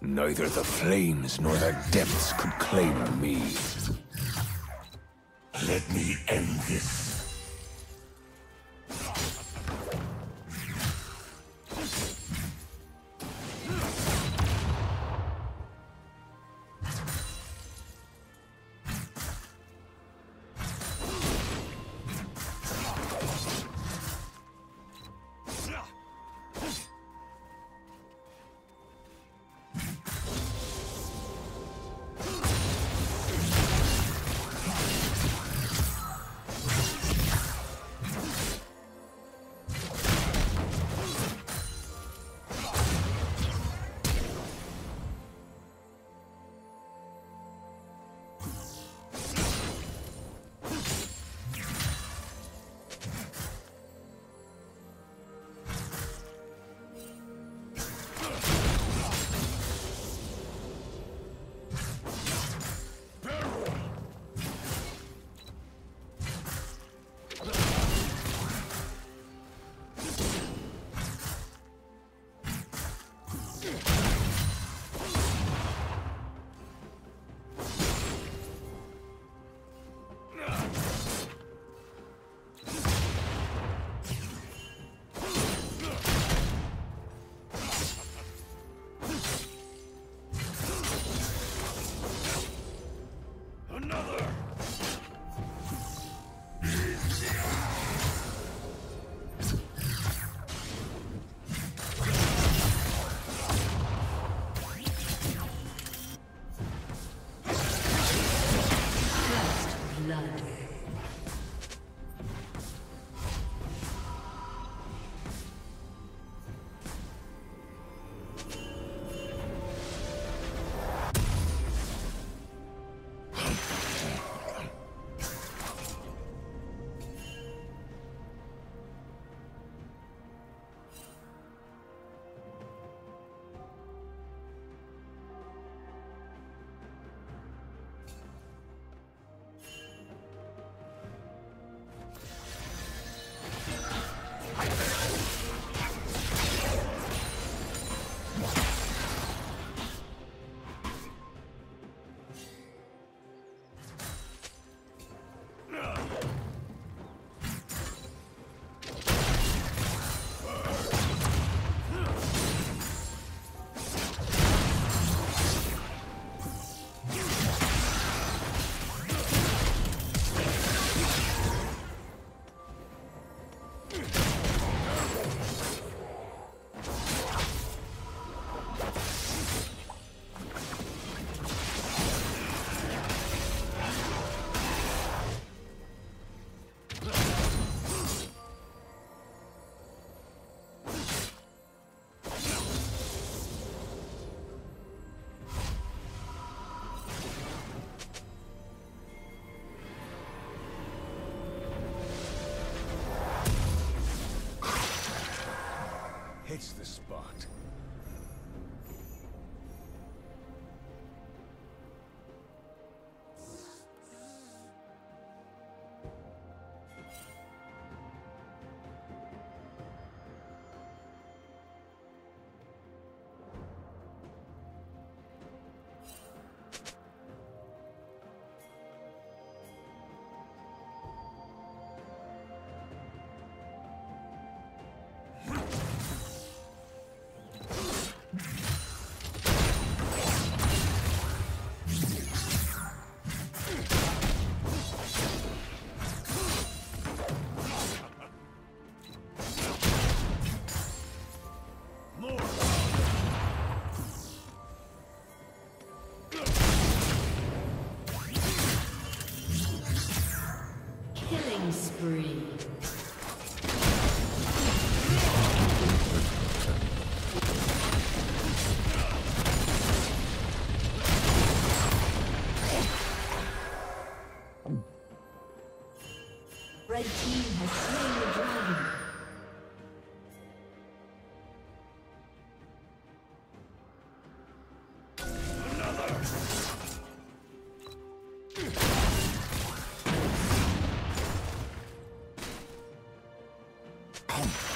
Neither the flames nor the depths could claim me. Let me end this. Hits the spot. home.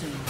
soon.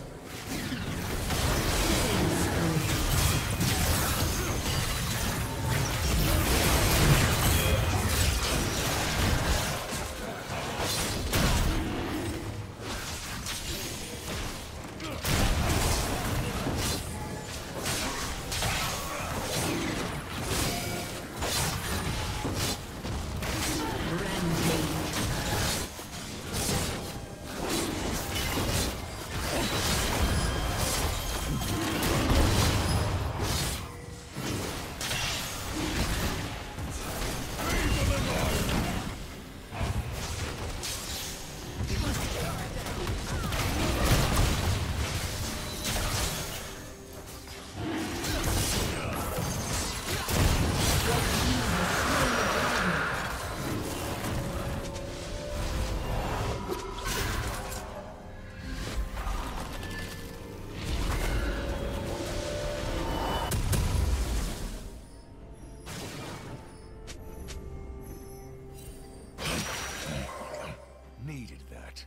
needed that.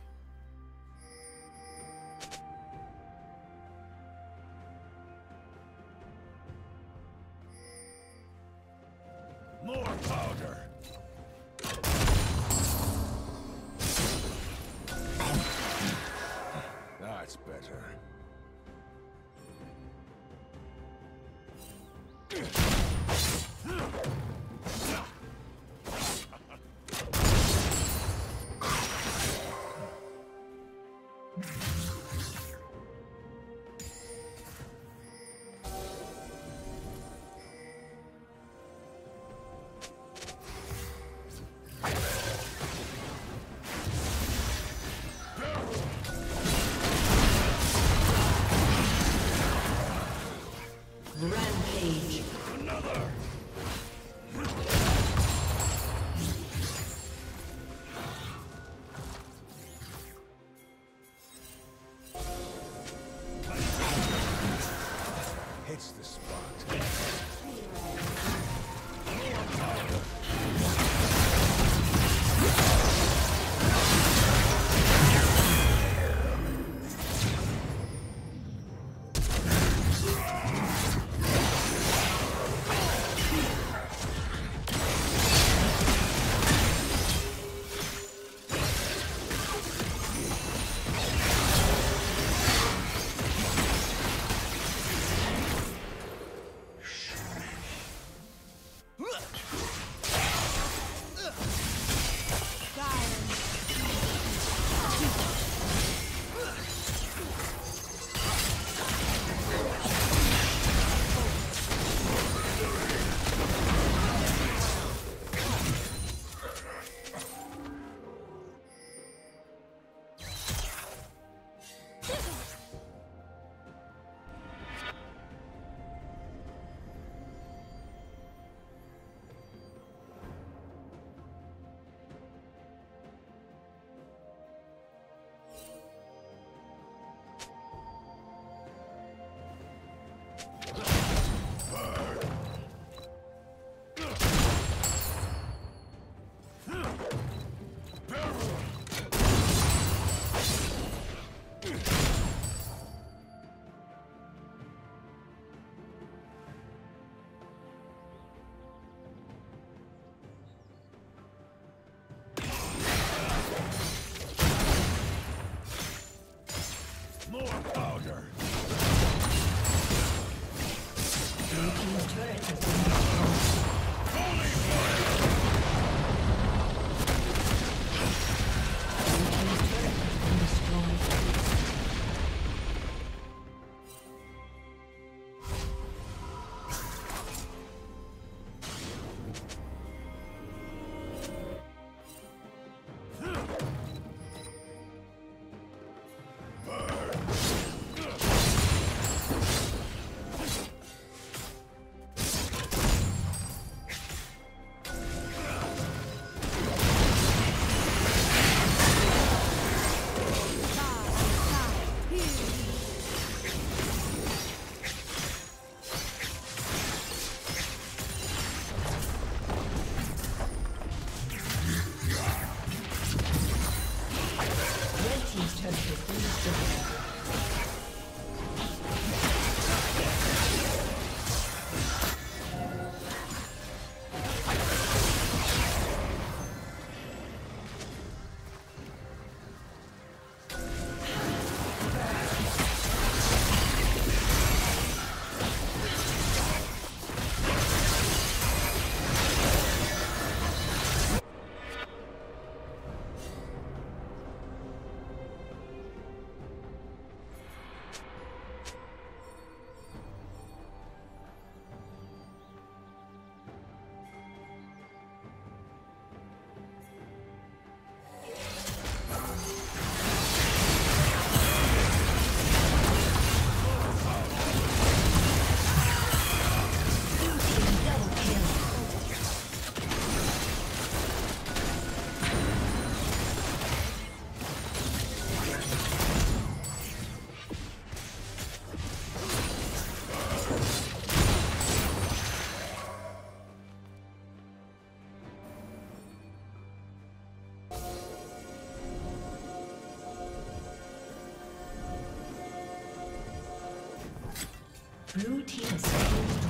Blue team has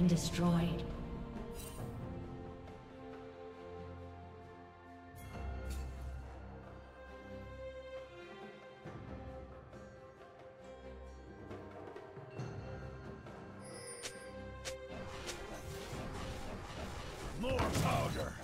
been destroyed. More powder!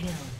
Kill.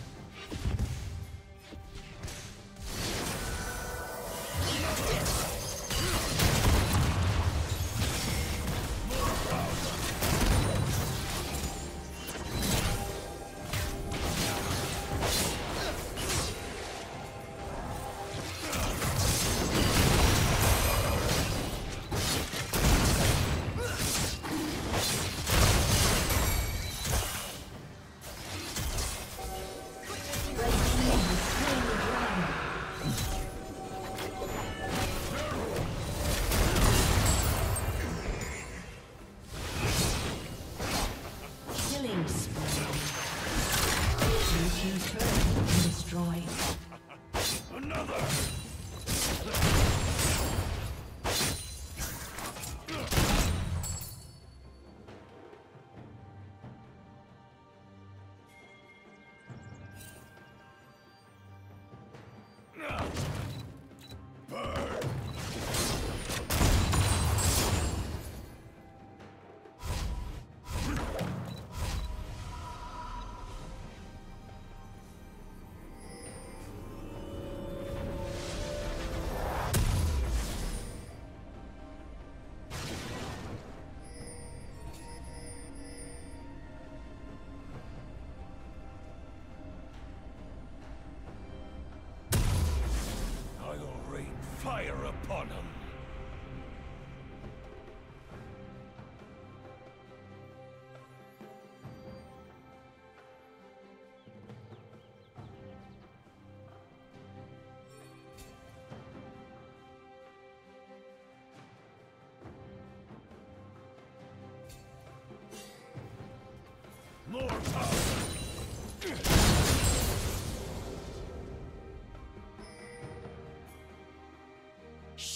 Fire upon him.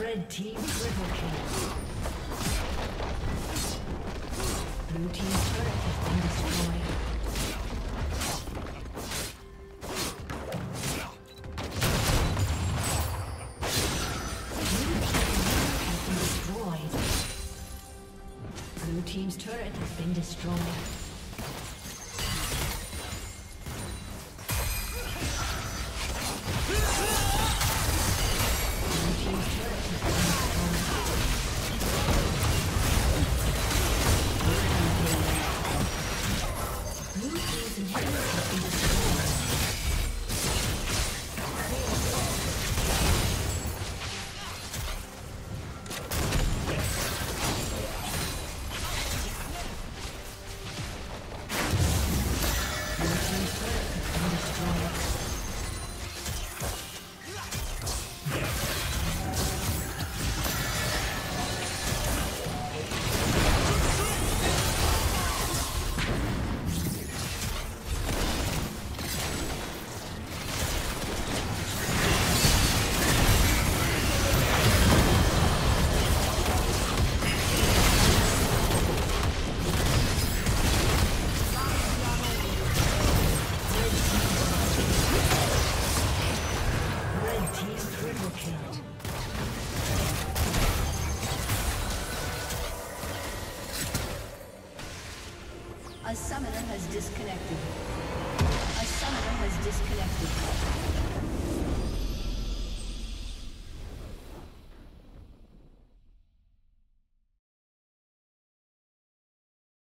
Red team triple kill. Blue team's turret has been destroyed. Blue team's turret has been destroyed.